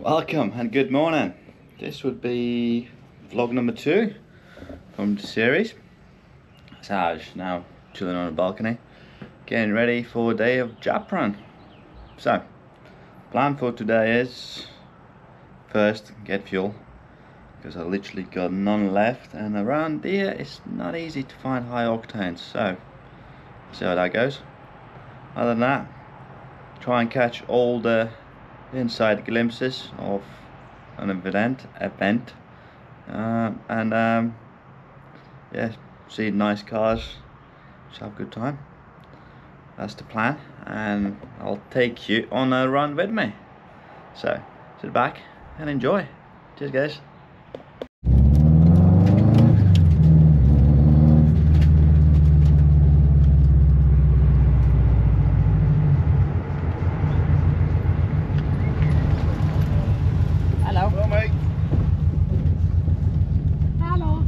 Welcome and good morning. This would be vlog number two from the series. Saj now chilling on the balcony, getting ready for a day of Japrun. So, plan for today is first get fuel because I literally got none left and around here it's not easy to find high octane so see how that goes other than that try and catch all the inside glimpses of an event event. Um, and um, yeah see nice cars just have a good time. That's the plan and I'll take you on a run with me. So sit back and enjoy. Cheers guys Hello. Hello, mate. Hello.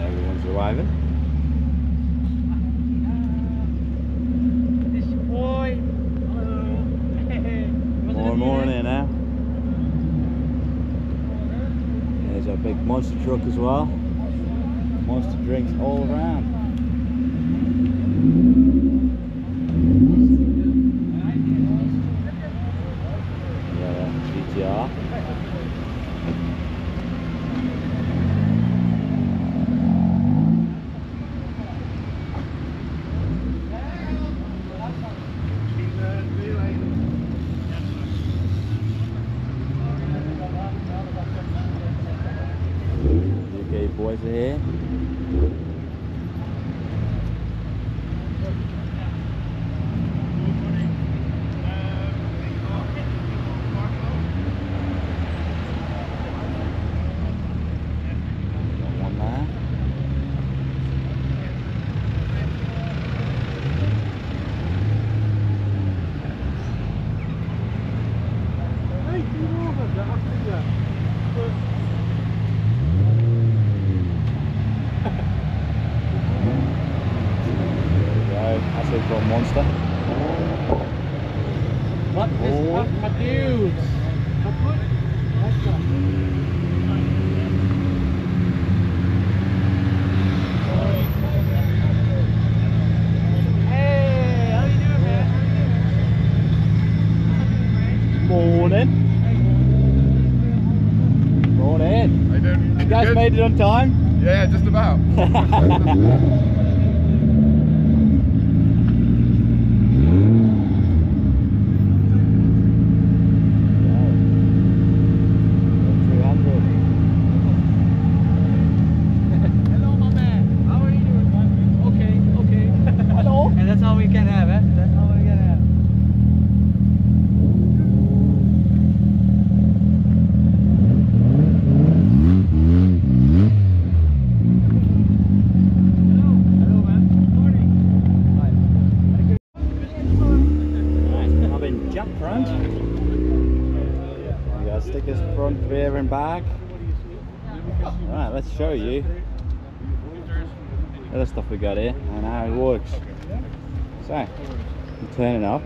everyone's arriving This is your boy. More morning now. Our big monster truck as well. Monster drinks all around. Yeah, GTR. UK boys are here. Got One there. There we go. That's a got monster. What is Oh. up, my dudes? Hey, how you doing, man? Morning. Morning. How you doing? You guys Good? Made it on time? Yeah, just about. Hello, my man. How are you doing, man? Okay, okay. Hello. And that's all we can have, eh? That's all we can have. Hello. Hello, man. Good morning. Nice. I've been jump front. We got stickers front, rear and back. Alright, let's show you the other stuff we got here and how it works. So, you turn it up.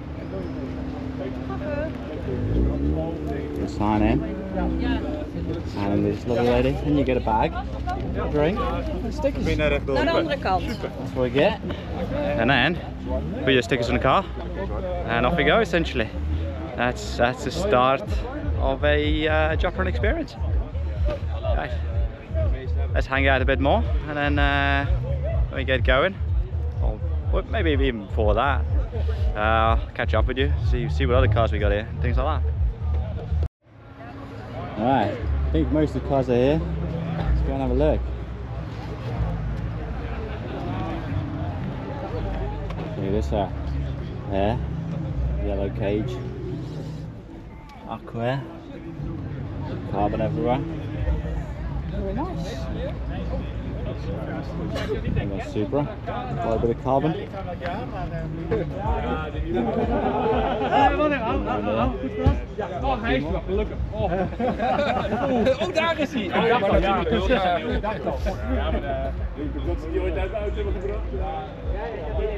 You sign in. Sign in this lovely lady and you get a bag, drink, and stickers. Naar de andere kant. That's what we get. And then put your stickers in the car and off we go essentially. That's that's the start of a uh, Japrun experience. Right. Let's hang out a bit more and then uh, when we get going, or well, maybe even before that, uh, catch up with you, see see what other cars we got here, things like that. Alright, I think most of the cars are here. Let's go and have a look. Look at this uh, there, yellow cage, aqua, carbon everywhere. Very nice. And got Supra, a little bit of carbon. Oh, hij is wel gelukkig. Oh. oh, daar is hij. Oh, ja, maar dat ik Ja, ja, dacht al. Ja, maar dat is die ooit uit de auto hebben gebracht. Ja, ja, die,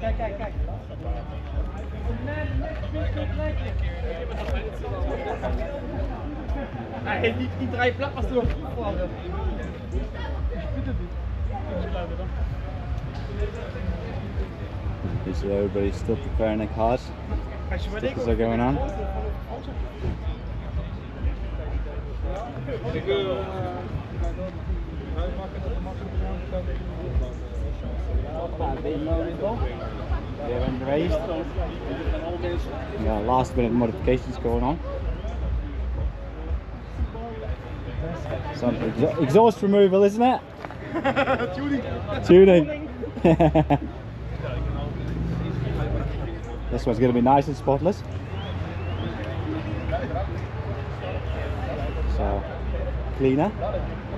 Kijk, kijk, kijk. Nee, niet, niet draaien plat als er nog vallen. Is everybody still preparing their cars? Stickers are going on. They're raised. Yeah, last minute modifications going on. Some exha- exhaust removal, isn't it? Tuning. this one's going to be nice and spotless. So, cleaner.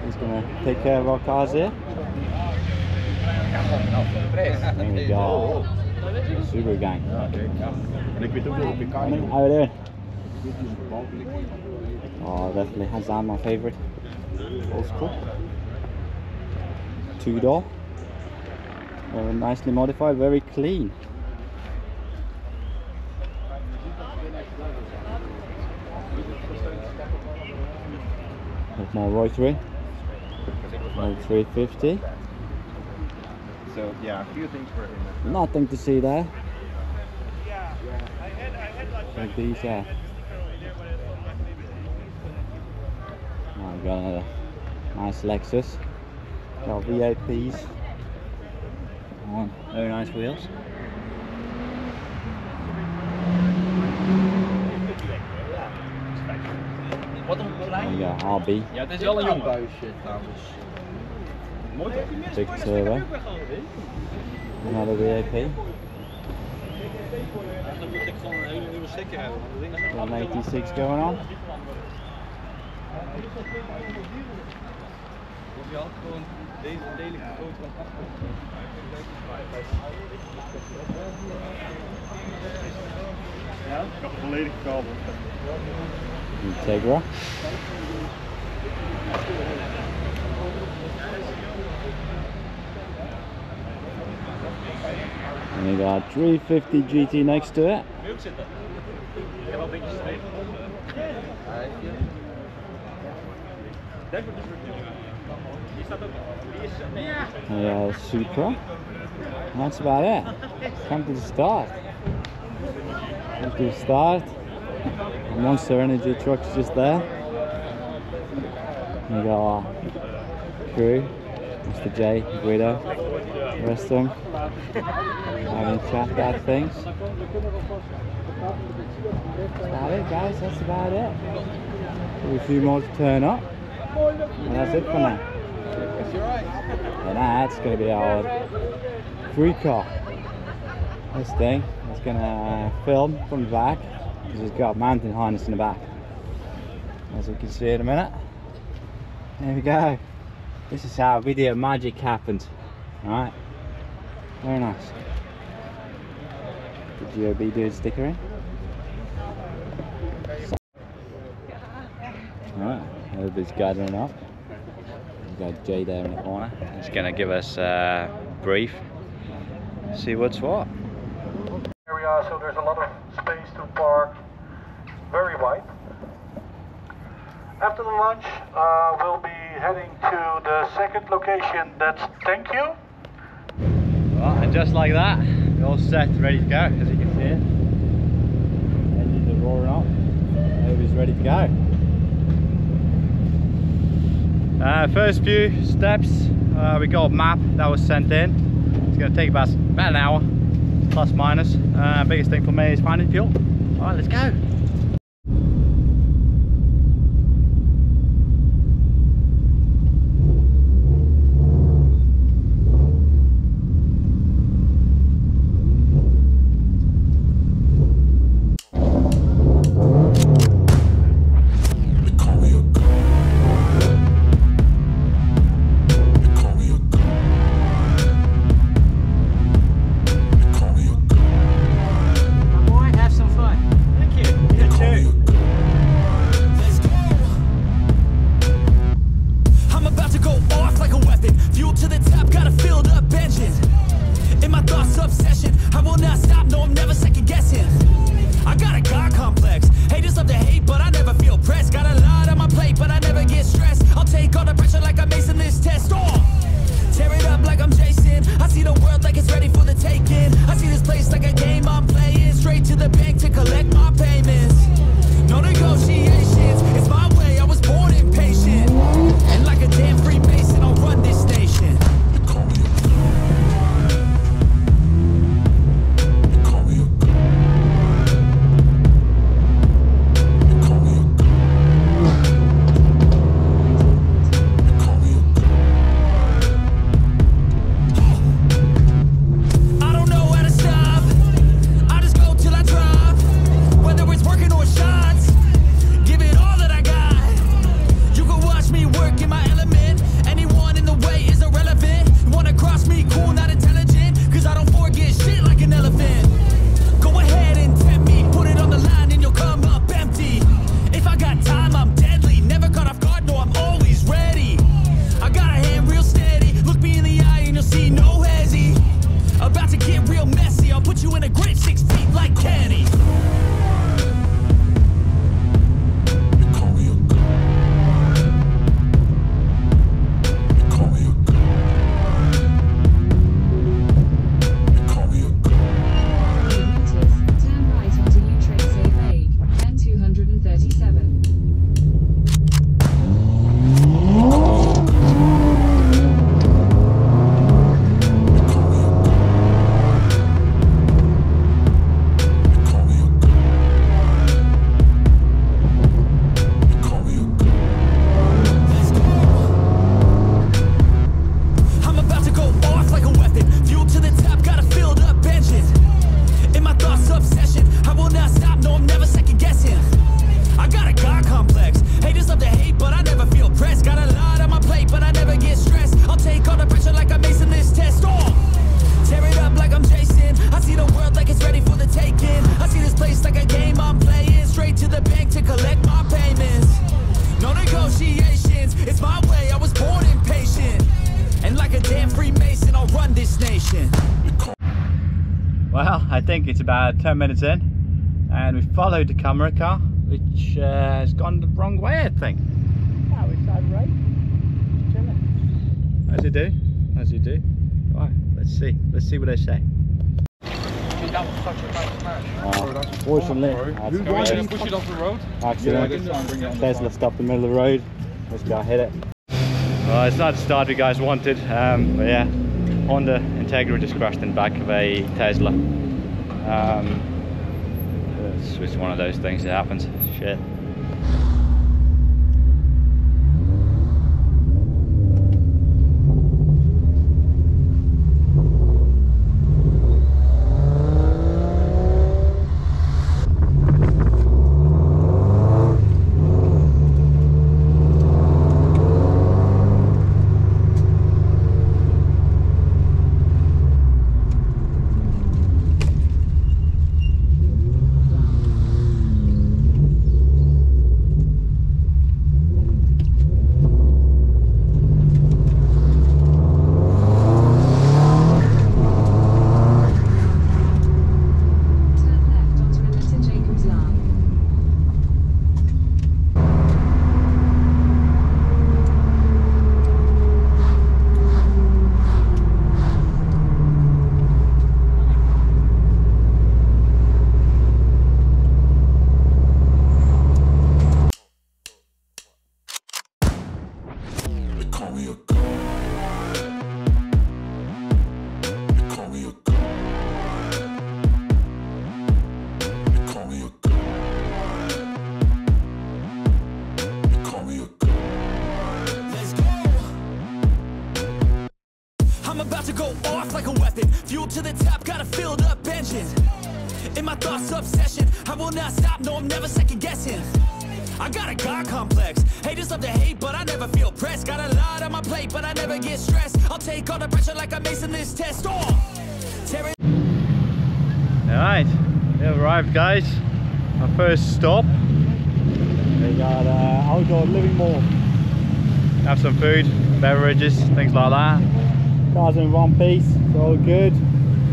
He's going to take care of our cars here. There we go. Super gang. En ik weet ook dat op elkaar niet How you doing? Oh, definitely down my favorite. Old school. Two door. Very uh, nicely modified, very clean. More Roy 3. Roy 350. So yeah, a few things for him. Nothing to see there. Like these, yeah. Got another uh, nice Lexus. Got VAPs. On very nice wheels. Wat een There klein. we go, RB. Ja, het is wel een jongen. Buisje trouwens. Mooi? Big turbo. Another VAP. Dan moet ik gewoon een hele nieuwe sticker hebben. want dat ding is Got an 86 going on. Of je had gewoon deze lelijke groot van achter. Ja, nog volledig kabel. Integra. And we got 350 GT next to it. A Supra. That's about it. Come to the start. Come to the start. Monster Energy truck's just there. We got our crew, Mr. J, Guido, the rest of them having a chat about things. That's about it, guys. That's about it. A few more to turn up, and that's it for now. And that's going to be our free car. This thing is going to film from the back because it's got a mountain harness in the back. As you can see in a minute. There we go. This is how video magic happens. Alright. Very nice. The GOB doing stickering. Alright, everybody's gathering up. We've got Jay there in the corner. He's going to give us a brief, see what's what. Here we are, so there's a lot of space to park. Very wide. After the lunch, uh, we'll be heading to the second location. That's Thank You. Well, and just like that, we're all set, ready to go, as you can see. Engines are roaring up. Everybody's ready to go. Uh, first few steps, uh, we got a map that was sent in. It's to take about, about an hour, plus minus. Uh, biggest thing for me is finding fuel. Alright, let's go. about 10 minutes in and we followed the camera car which uh, has gone the wrong way I think. Oh, it's irate. It's. As you do, as you do. Right. let's see, let's see what they say. That was such a bad smash. Oh, oh, boys from there. Who push it off the road? Accident. Yeah, Tesla stopped in the middle of the road. Let's go hit it. Well, it's not the start you guys wanted, um, but yeah, Honda Integra just crashed in back of a Tesla. Um, it's just one of those things that happens. Shit. arrived guys. Our first stop. They got uh, outdoor living mall. Have some food beverages things like that. Cars in one piece it's all good.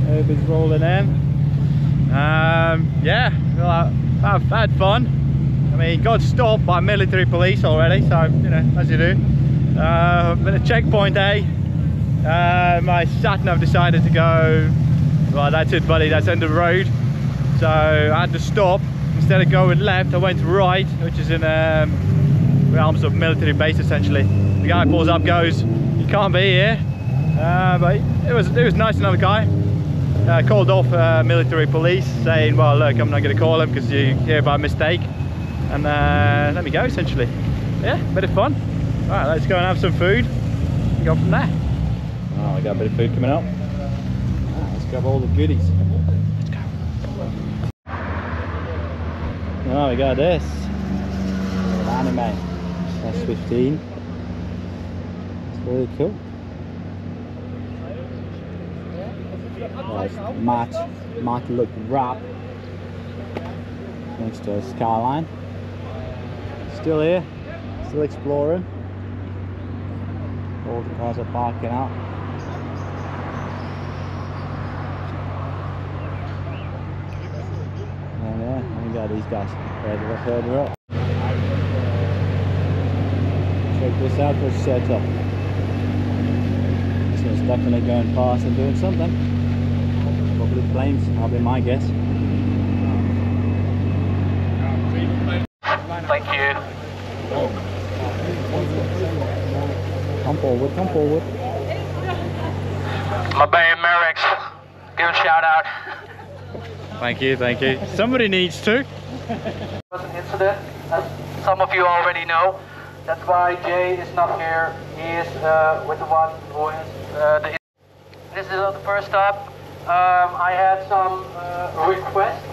Everybody's rolling in. Um, yeah uh, I've had fun. I mean got stopped by military police already so you know as you do. Uh, but a checkpoint day uh, my sat nav decided to go well that's it buddy that's end of road. So I had to stop. Instead of going left, I went right, which is in um, realms of military base essentially. The guy pulls up, goes, "You can't be here." Uh, but it was it was nice the guy. Uh, called off uh, military police, saying, "Well, look, I'm not going to call him because you're here by mistake." And uh, let me go essentially. Yeah, bit of fun. All right, let's go and have some food. And go from there. Oh, we got a bit of food coming up. Ah, let's grab all the goodies. Let's go. Oh, we got this. Anime. S15. It's really cool. There's Matt, Matt look wrap next to a skyline. Still here, still exploring. All the cars are parking out. And yeah, and we got these guys further up, further up. Check this out, the setup. So it's definitely going past and doing something. Probably planes, I'll be my guess. Thank you. Come forward, come forward. My band Merrick's. Give a shout out. Thank you, thank you. Somebody needs to. was an incident, as some of you already know. That's why Jay is not here. He is uh, with the one who is uh, the. This is not the first stop. Um, I had some uh, requests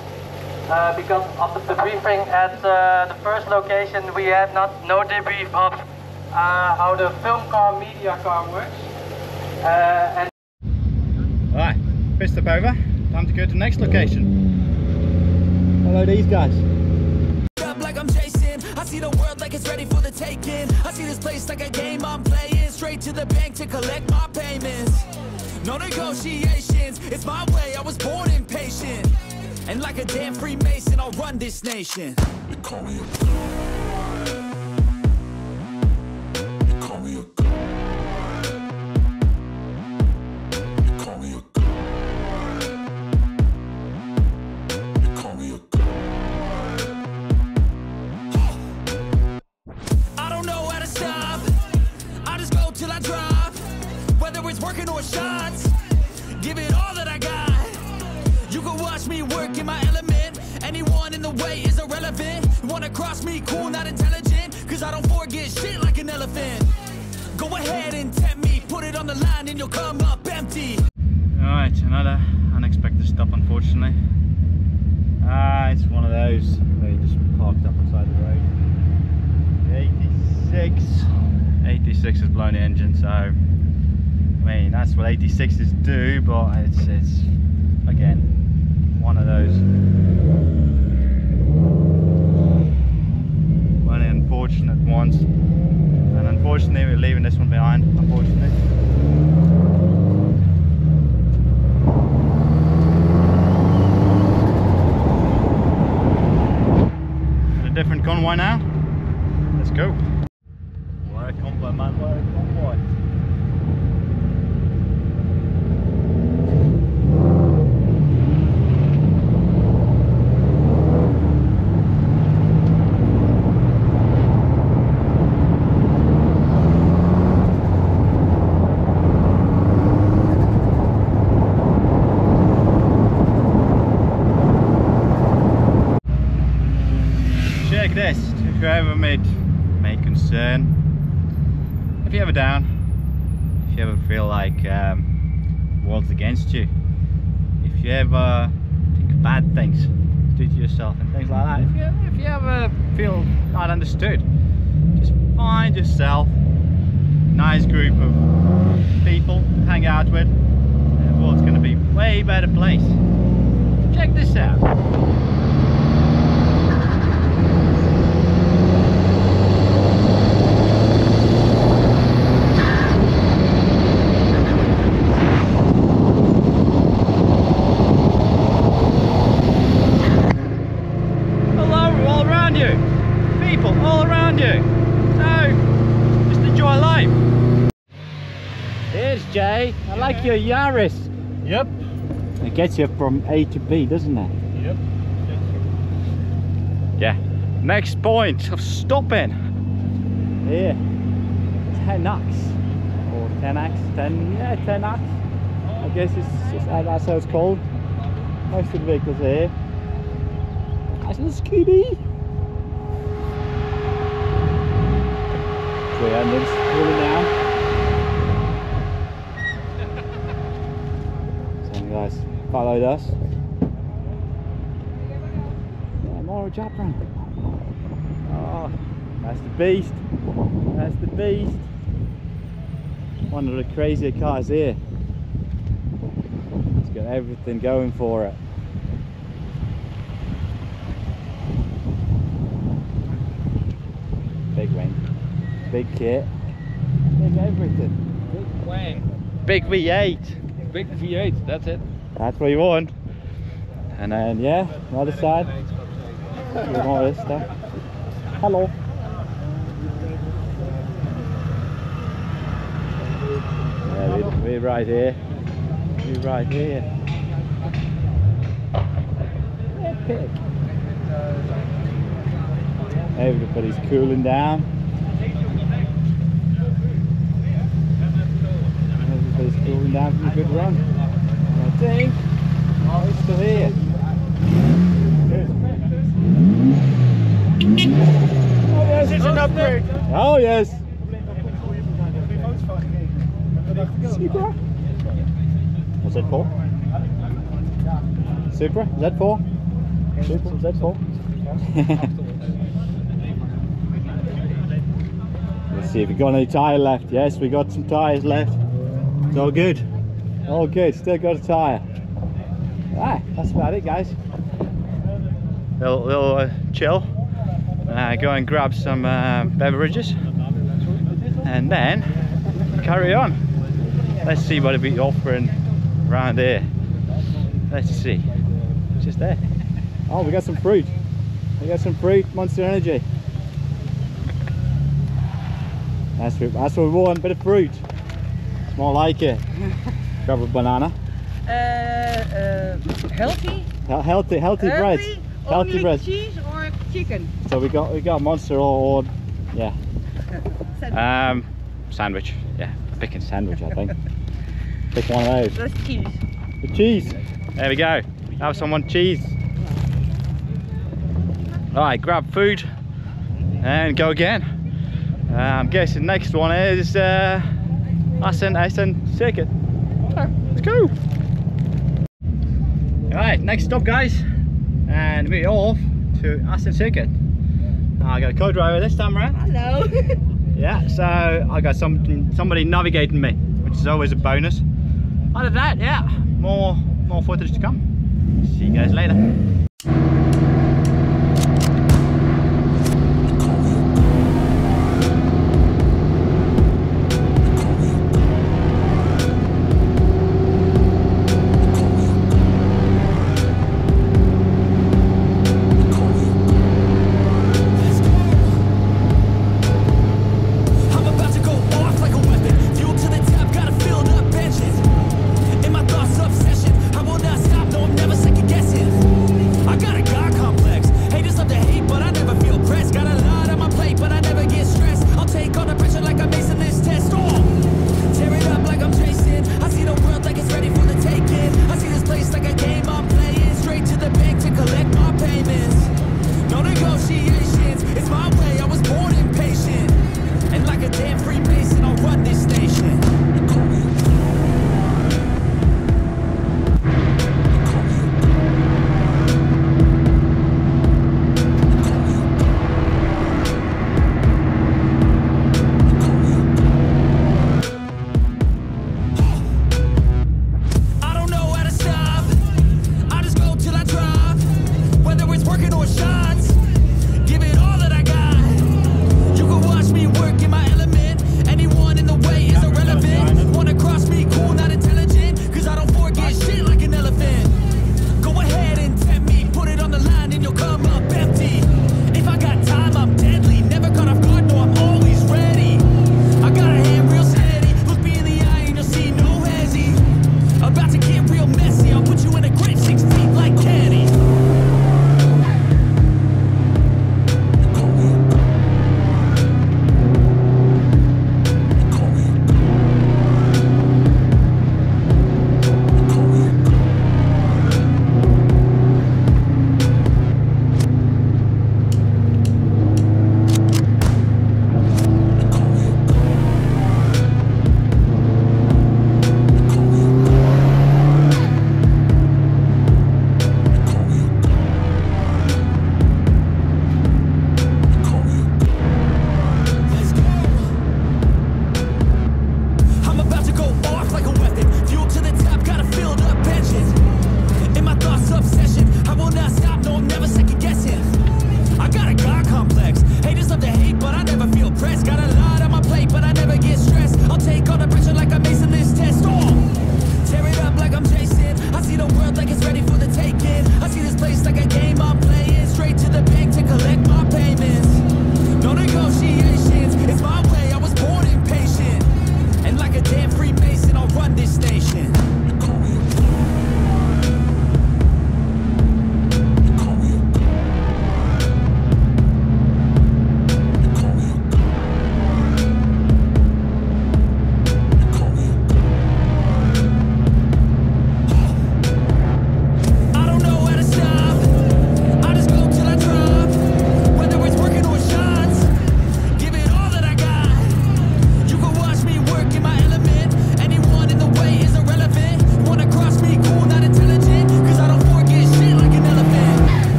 uh, because after the briefing at uh, the first location, we had not no debrief of uh, how the film car media car works. Uh, and Alright, fist step over. Time to go to the next location. Hello these guys. like I'm Jason. I see the world like it's ready for the taking. I see this place like a game I'm playing. Straight to the bank to collect my payments. No negotiations, it's my way. I was born impatient. And like a damn Freemason, I'll run this nation. Let's go. Man, this if you ever made may concern if you ever down if you ever feel like um, world's against you. If you ever think bad things do to yourself and things like that. If you, if you ever feel not understood just find yourself a nice group of people to hang out with. And the world's going to be way better place. Check this out eh? I like your Yaris. Yep. It gets you from A to B, doesn't it? Yep. Yeah. Next point of stopping. Here. 10x. Or 10x, 10, yeah, 10x. I guess it's, it's that's how it's called. Most of the vehicles are here. Nice little scooty. Three engines cooling down. So you guys followed us. Yeah, more Japrun. Oh, that's the beast. That's the beast. One of the crazier cars here. It's got everything going for it. Big wing, big kit, big everything. Big wang. Big V8. Big V8, that's it. That's what you want. And then yeah, the other side. Of stuff. Hello. Yeah, we, we're right here. We're right here. Epic. Everybody's cooling down. Everybody's cooling down from a good run. And think oh, it's still here. Oh yes, it's an upgrade. Oh yes. Supra. What's that for? Supra? Is that for? Supra? Is that for? Let's see if we got any tyre left. Yes, we got some tyres left. It's all good. All good. Still got a tyre. Ah, that's about it, guys. Little, little uh, chill. Uh, go and grab some uh, beverages. And then carry on. Let's see what we're offering around here. Let's see. Just there. Oh, we got some fruit. We got some fruit, Monster Energy. That's what, that's what we want, a bit of fruit. It's more like it. Grab a banana. Uh, uh, healthy? Healthy, healthy bread. Healthy? Healthy bread. cheese or chicken? So we got we got Monster or, or yeah, Um, sandwich. Yeah. chicken sandwich I think. Pick one of those. That's cheese. The cheese. There we go. Have someone cheese. Alright, grab food and go again. Uh, I'm guessing next one is uh, Assen Essen Circuit. Go. Alright, next stop guys. And we're off to Assen Circuit. I got a co-driver this time around. Hello. Yeah, so I got some somebody navigating me, which is always a bonus. Other than that, yeah, more more footage to come. See you guys later.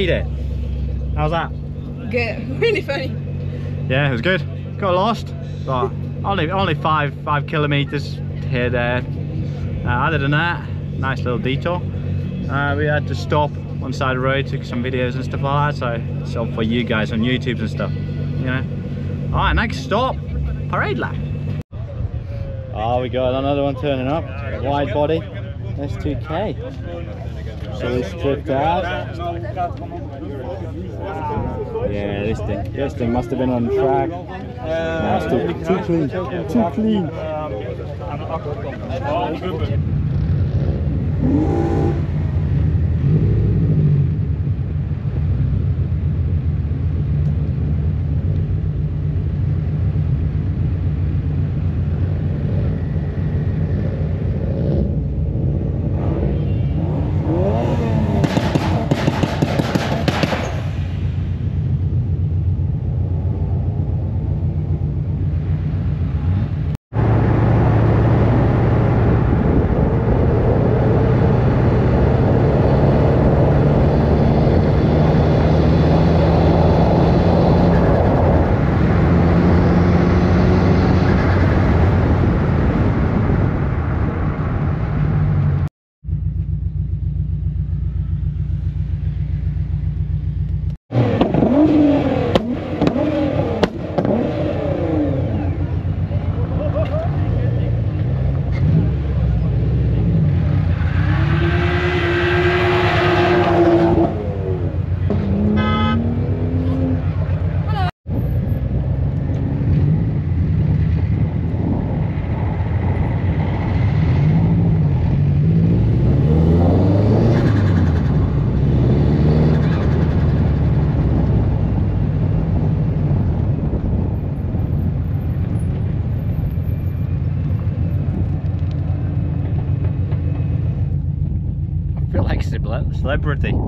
Made it. How's that? Good. Really funny. Yeah, it was good. Got lost, but only only five five kilometers here there. Uh, other than that, nice little detour. Uh, we had to stop on side of the road, took some videos and stuff like that. So it's all for you guys on YouTube and stuff. You know. All right, next stop, Parade Lap. Oh, we got another one turning up. Wide body, S2K. So we stripped out. Yeah, this thing, this thing must have been on track. It's too, too clean, too clean. I feel like cele- celebrity.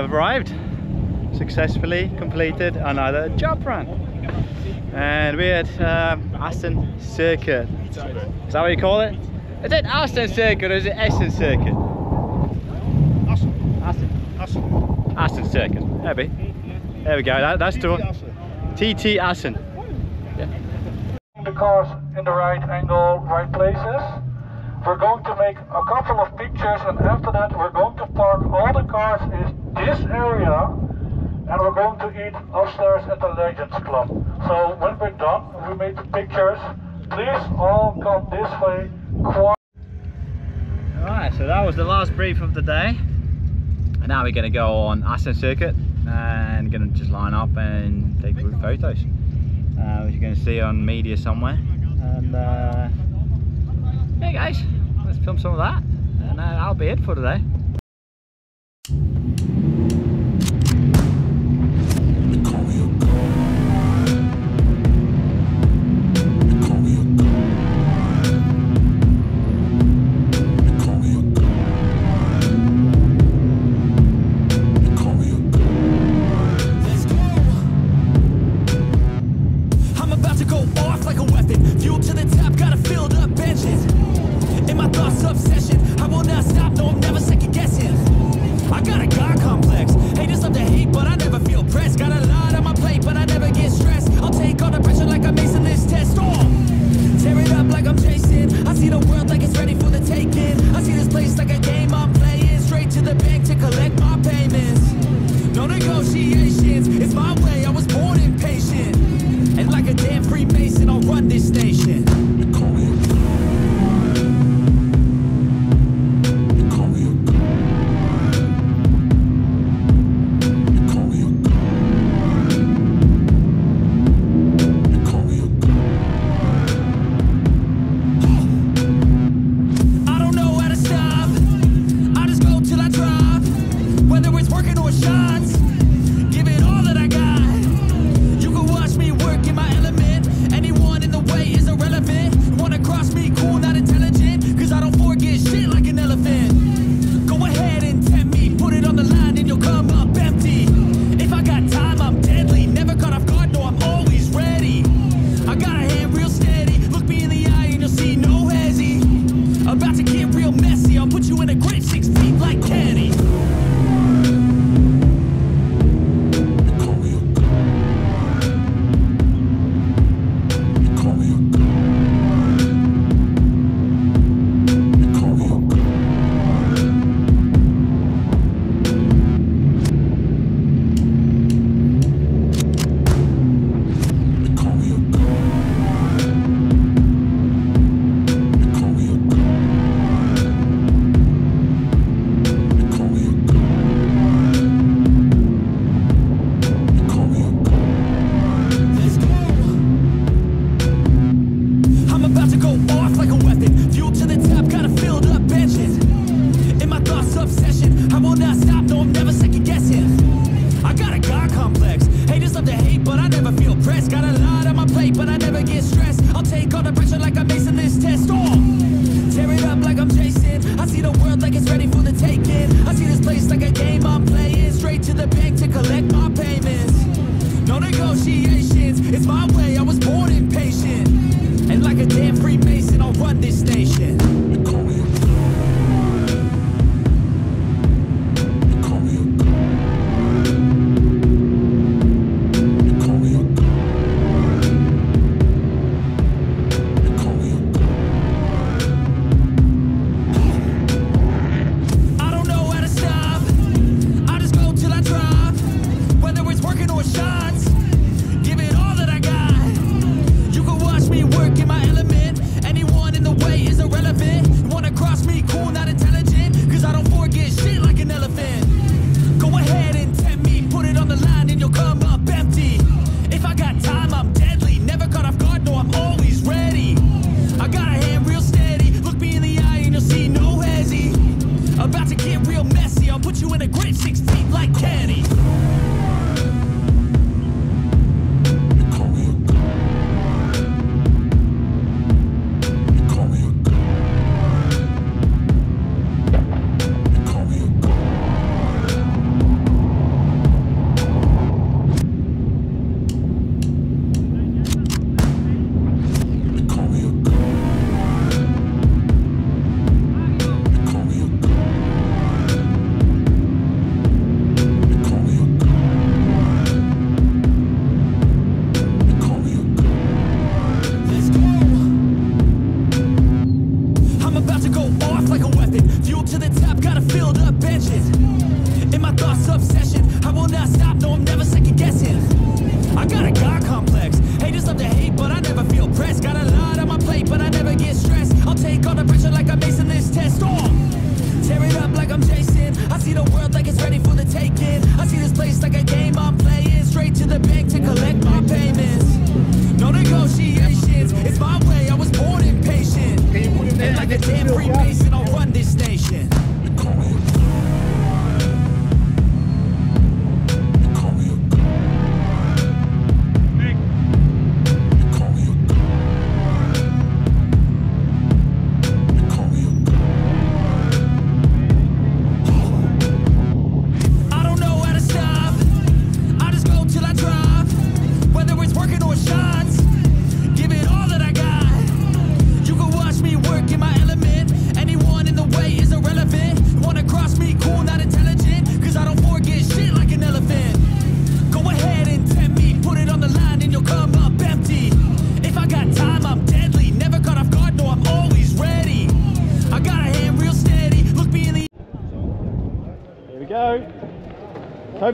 Have arrived. Successfully completed another Japrun. And we're at um, Assen Circuit. Is that what you call it? Is it Assen Circuit or is it Essen Circuit? Assen. Assen. Assen Circuit. Maybe. There we go. That, that's the one. TT Assen. the cars in the right angle, right places. We're going to make a couple of pictures and after that we're going to park all the cars is this area and we're going to eat upstairs at the Legends Club. So when we're done, we made the pictures. Please all come this way. Alright, so that was the last brief of the day. And now we're going to go on Assen Circuit and going to just line up and take group photos. Uh, which you're going to see on media somewhere. And uh, hey guys, let's film some of that. And uh, that'll be it for today.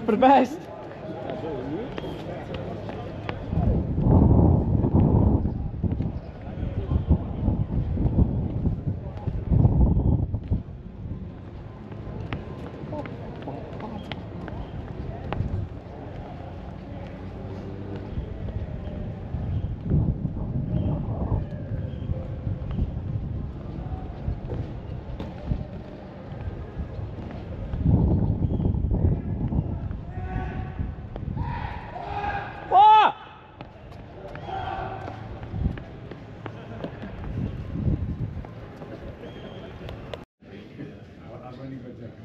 Hope for the best. Ah!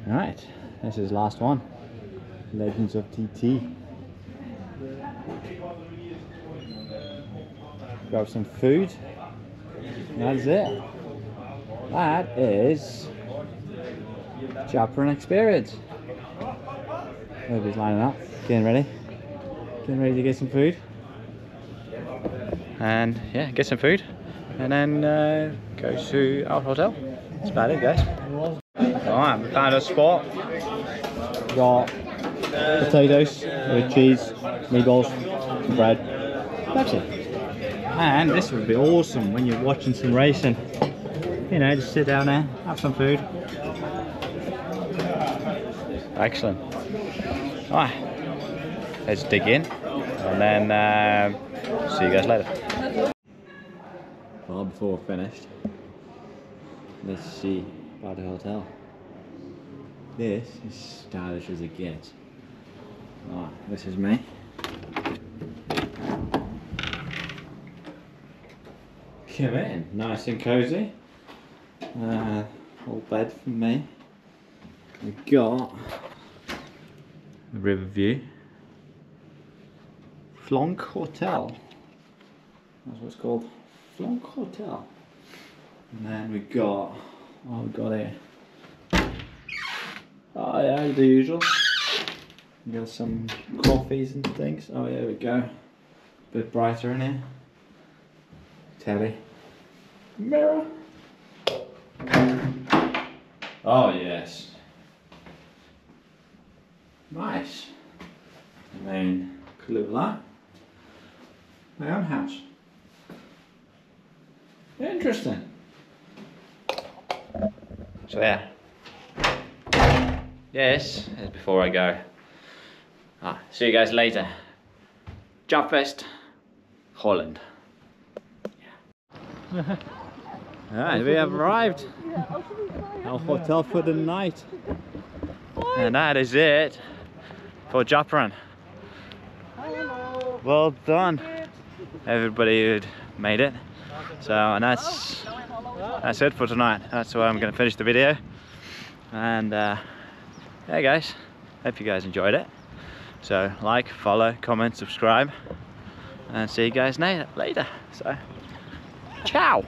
Right, this is last one. Legends of TT. Grab some food. That's it. That is Japrun Experience. Everybody's lining up, getting ready. Getting ready to get some food. And yeah, get some food. And then uh, go to our hotel. That's about it, guys. Alright, we found a spot. Got potatoes with cheese, meatballs, bread. That's it. And this would be awesome when you're watching some racing. You know, just sit down there, have some food. Excellent. Alright, let's dig in and then um, see you guys later. Well, before we're finished, let's see about the hotel. This is stylish as it gets. Right, this is me. Come in, nice and cozy. Uh, bed for me. We got the river view. Flonk Hotel. That's what it's called. Flonk Hotel. And then we got, oh we got here. Oh yeah, the usual. Got some coffees and things. Oh yeah, we go. Bit brighter in here. Telly. Mirror. Oh yes. Nice. I mean, could live that. My own house. Interesting. So yeah. Yes, before I go. Ah, see you guys later. Japfest, Holland. Alright, we have arrived. Our hotel for the night. And that is it for Japan. Well done, everybody who made it. So, and that's that's it for tonight. That's where I'm going to finish the video. And uh, yeah, guys, hope you guys enjoyed it. So, like, follow, comment, subscribe, and see you guys later. So, ciao.